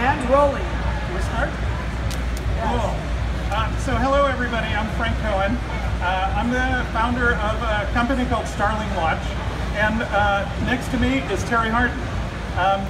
And rolling. Can we start? Cool. Um, so hello everybody, I'm Frank Cohen. Uh, I'm the founder of a company called Starling Watch. And uh, next to me is Terri Hardin. Um,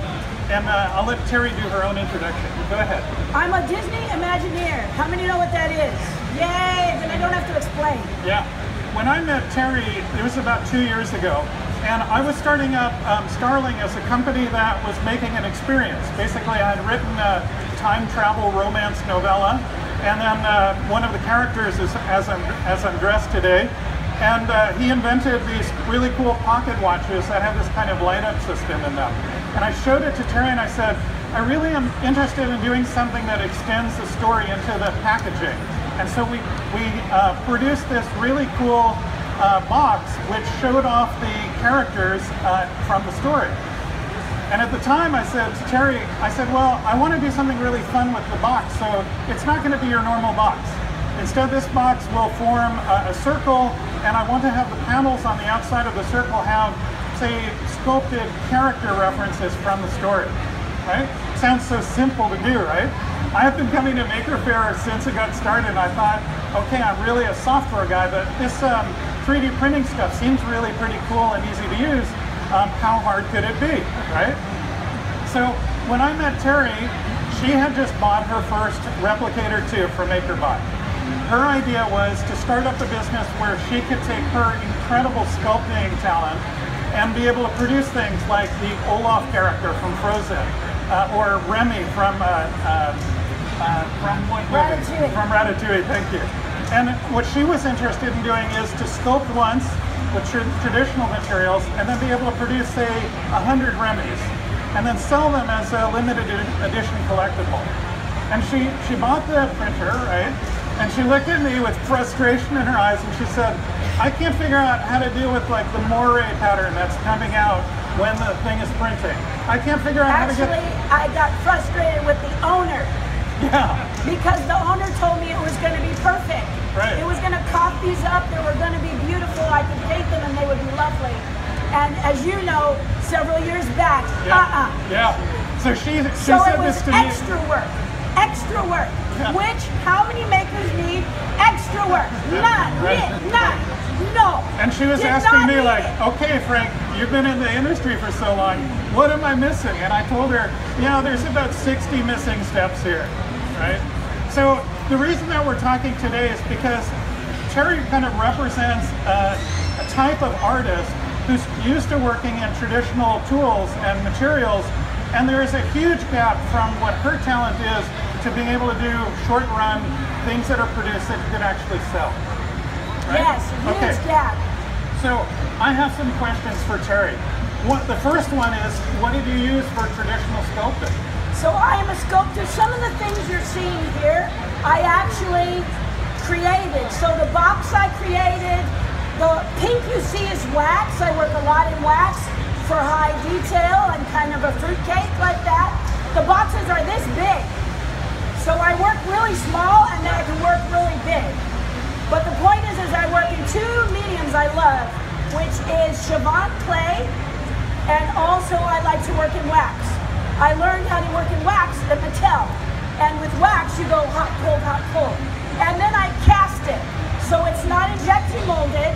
and uh, I'll let Terri do her own introduction. Go ahead. I'm a Disney Imagineer. How many know what that is? Yay! Then I don't have to explain. Yeah. When I met Terri, it was about two years ago, and I was starting up um, Starling as a company that was making an experience. Basically, I had written a time travel romance novella, and then uh, one of the characters is as I'm, as I'm dressed today, and uh, he invented these really cool pocket watches that have this kind of light up system in them. And I showed it to Terri and I said, I really am interested in doing something that extends the story into the packaging. And so we, we uh, produced this really cool uh, box which showed off the characters uh, from the story. And at the time I said to Terri, I said, well, I want to do something really fun with the box, so it's not going to be your normal box. Instead, this box will form a, a circle, and I want to have the panels on the outside of the circle have, say, sculpted character references from the story, right? Sounds so simple to do, right? I've been coming to Maker Faire since it got started. and I thought, okay, I'm really a software guy, but this um, 3D printing stuff seems really pretty cool and easy to use. Um, how hard could it be, right? So when I met Terri, she had just bought her first Replicator 2 from MakerBot. Her idea was to start up a business where she could take her incredible sculpting talent and be able to produce things like the Olaf character from Frozen, uh, or Remy from uh, uh, uh, from what Ratatouille. From Ratatouille, thank you. And what she was interested in doing is to sculpt once with tr traditional materials and then be able to produce, say, 100 Remy's and then sell them as a limited edition collectible. And she, she bought the printer, right? And she looked at me with frustration in her eyes and she said, I can't figure out how to deal with like the moire pattern that's coming out when the thing is printing. I can't figure out Actually, how to get... Actually, I got frustrated with the owner Yeah. because the owner told me it was going to be perfect. Right. It was going to cough these up. They were going to be beautiful. I could paint them and they would be lovely. And as you know, several years back, Yeah. uh-uh. Yeah. So she, she So said this to me. extra work. Extra work. Yeah. Which, how many makers need extra work? None. Right. None. No. And she was Did asking me like, it. okay, Frank, you've been in the industry for so long. What am I missing? And I told her, you know, there's about 60 missing steps here, right? So the reason that we're talking today is because Terri kind of represents a, a type of artist who's used to working in traditional tools and materials, and there is a huge gap from what her talent is to being able to do short run things that are produced that you can actually sell. Right? Yes, huge Okay. gap. So I have some questions for Terri. What, the first one is, what did you use for traditional sculpting? So I am a sculptor. Some of the things you're seeing here, I actually created. So the box I created, the pink you see is wax. I work a lot in wax for high detail and kind of a fruitcake like that. The boxes are this big. So I work really small and then I can work really big. But the point is, is I work in two mediums I love, which is Chavant clay and also I like to work in wax. I learned how to work in wax at Mattel. And with wax, you go hot, cold, hot, cold. And then I cast it. So it's not injection molded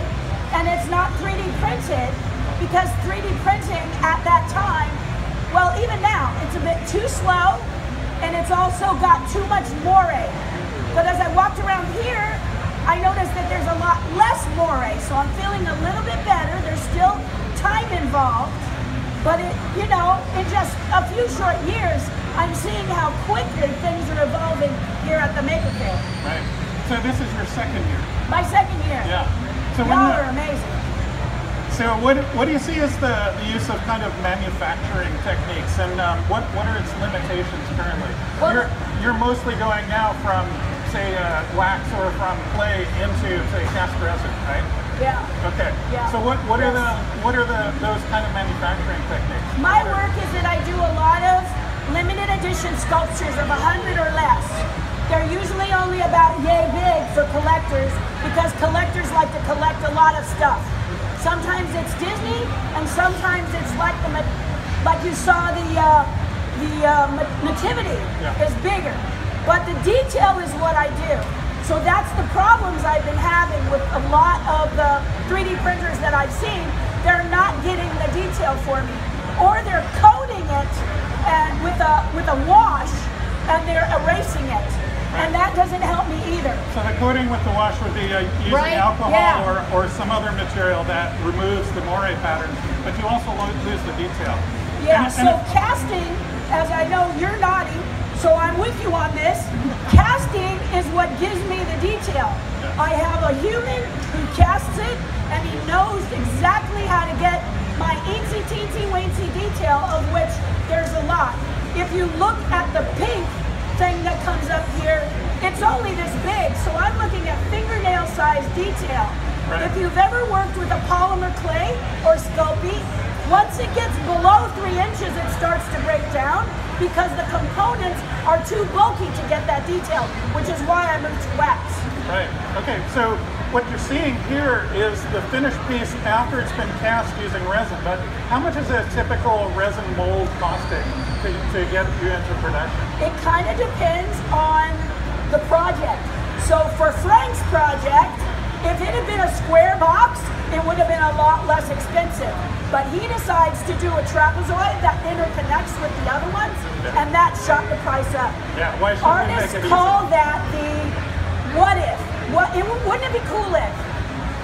and it's not 3D printed because 3D printing at that time, well, even now, it's a bit too slow and it's also got too much moire. But as I walked around here, I noticed that there's a lot less moire. So I'm feeling a little bit better. There's still time involved. But it, you know, in just a few short years, I'm seeing how quickly things are evolving here at the Maker Faire. Right. So this is your second year. My second year. Yeah. So Y'all the- are amazing. so what what do you see as the, the use of kind of manufacturing techniques and um, what what are its limitations currently? Well- you're you're mostly going now from say uh, wax or from clay into say cast resin, right? Yeah. Okay. Yeah. So what what are the what are the those kind of manufacturing techniques? My work is that I do a lot of limited edition sculptures of 100 or less. They're usually only about yay big for collectors because collectors like to collect a lot of stuff. Sometimes it's Disney and sometimes it's like the like you saw the uh, the uh, nativity Yeah. is bigger, but the detail is what I do. So that's the problems I've been having with a lot of the 3D printers that I've seen. They're not getting the detail for me, or they're coating it and with a with a wash, and they're erasing it, and that doesn't help me either. So the coating with the wash would be uh, using Right, alcohol yeah. or, or some other material that removes the moire pattern, but you also lose the detail. Yeah, And- so and- casting, as I know you're nodding, so I'm with you on this. Casting is what gives me the detail. I have a human who casts it, and he knows exactly how to get my eensy teensy weensy detail, of which there's a lot. If you look at only this big, so I'm looking at fingernail size detail. Right. If you've ever worked with a polymer clay or Sculpey, once it gets below three inches, it starts to break down because the components are too bulky to get that detail, which is why I moved to wax. Right. Okay. So what you're seeing here is the finished piece after it's been cast using resin. But how much is a typical resin mold costing to, to get you into production? It kind of depends on the project. So for Frank's project, if it had been a square box, it would have been a lot less expensive. But he decides to do a trapezoid that interconnects with the other ones, and that shot the price up. Yeah. Why should we make Artists it easy? call that the what if. What it, wouldn't it be cool if?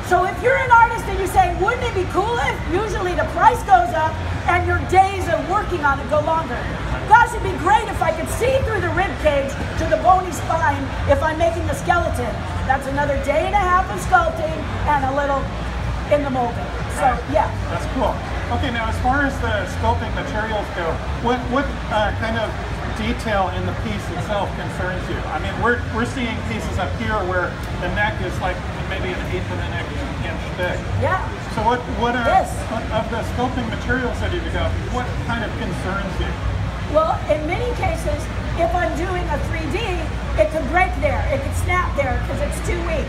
So if you're an artist and you say, wouldn't it be cool if? Usually the price goes up and your days of working on it go longer. Gosh, it'd be great if I could see through the rib cage to the bony spine if I'm making a skeleton. That's another day and a half of sculpting and a little in the molding. So yeah. That's cool. Okay, now as far as the sculpting materials go, what what uh, kind of detail in the piece itself concerns you? I mean, we're we're seeing pieces up here where the neck is like maybe an eighth of an inch, thick. Yeah. So what what are Yes. of the sculpting materials that you've got? What kind of concerns you? Well, in many cases, if I'm doing a 3D, it could break there, it could snap there because it's too weak.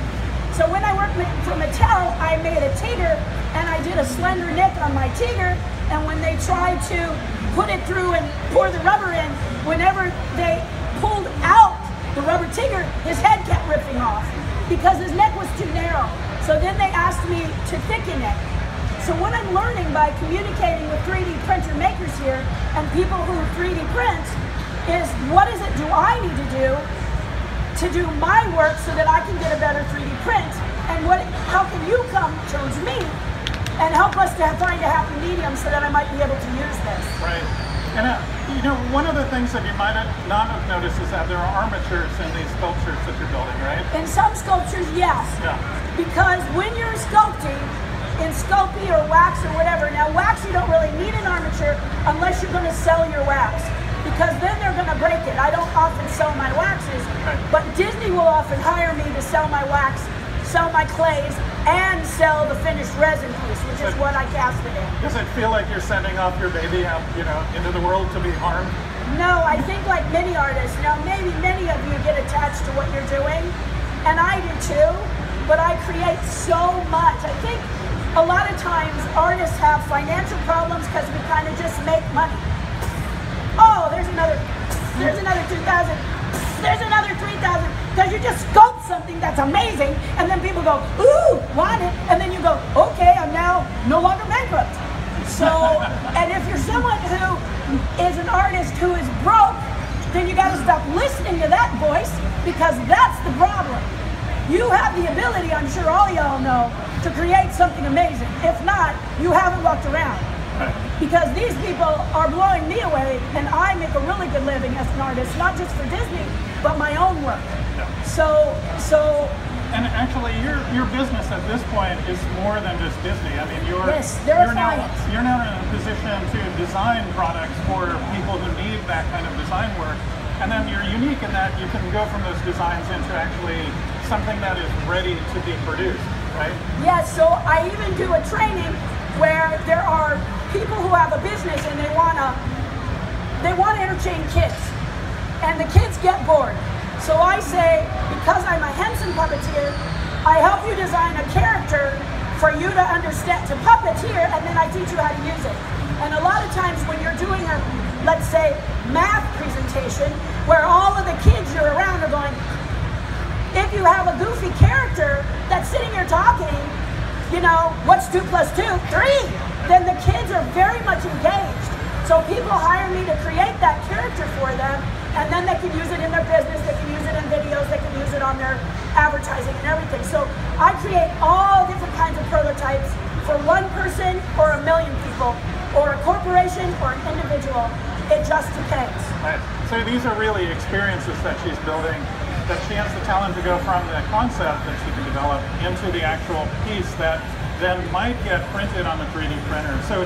So when I worked with, for Mattel, I made a Tigger and I did a slender neck on my Tigger. And when they tried to put it through and pour the rubber in, whenever they pulled out the rubber Tigger, his head kept ripping off because his neck was too narrow. So then they asked me to thicken it. So what I'm learning by communicating with 3D printer makers here and people who 3D print is what is it do I need to do to do my work so that I can get a better 3D print? And what how can you come towards me and help us to find a happy medium so that I might be able to use this? Right. And uh, you know, one of the things that you might not have noticed is that there are armatures in these sculptures that you're building, right? In some sculptures, yes. Yeah. Because when you're sculpting in Sculpey or wax or whatever, now wax you don't really need an armature unless you're going to sell your wax. Because then they're going to break it. I don't often sell my waxes, but Disney will often hire me to sell my wax, sell my clays, and sell the finished resin piece, which is But- what I cast it in. Does it feel like you're sending off your baby out, you know, into the world to be harmed? No, I think like many artists, now maybe many of you get attached to what you're doing, and I do too, but I create so much. I think a lot of times artists have financial problems because we kind of just make money. Oh, there's another, there's another 2,000, there's another 3,000, because you just sculpt something that's amazing, and then people go, ooh, want it, and then you go, okay, I'm now no longer bankrupt. So, and if you're someone who is an artist who is broke, then you got to stop listening to that voice because that's the problem. You have the ability, I'm sure all y'all know, to create something amazing. If not, you haven't walked around. Because these people are blowing me away, and I make a really good living as an artist, not just for Disney, but my own work. So, so And actually, your your business at this point is more than just Disney. I mean, you're Yes, you're now clients. you're now in a position to design products for people who need that kind of design work. And then you're unique in that you can go from those designs into actually something that is ready to be produced, right? Yeah, so I even do a training where there are people who have a business and they wanna they wanna entertain kids. And the kids get bored. So I say, because I'm a Henson puppeteer, I help you design a character for you to understand to puppeteer and then I teach you how to use it. And a lot of times when you're doing a let's say math presentation if you have a goofy character that's sitting here talking, you know, what's two plus two? Three. Then the kids are very much engaged. So people hire me to create that character for them, and then they can use it in their business, they can use it in videos, they can use it on their advertising and everything. So I create all different kinds of prototypes for one person or a million people, or a corporation or an individual. It just depends. Right. So these are really experiences that she's building she has the talent to go from the concept that she can develop into the actual piece that then might get printed on the 3D printer. So